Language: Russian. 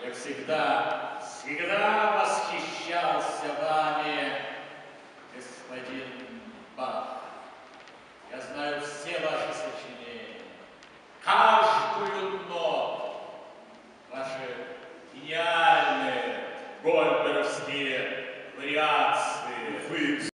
Я всегда восхищался вами, господин Бах. Я знаю все ваши сочинения, каждую ноту, ваши гениальные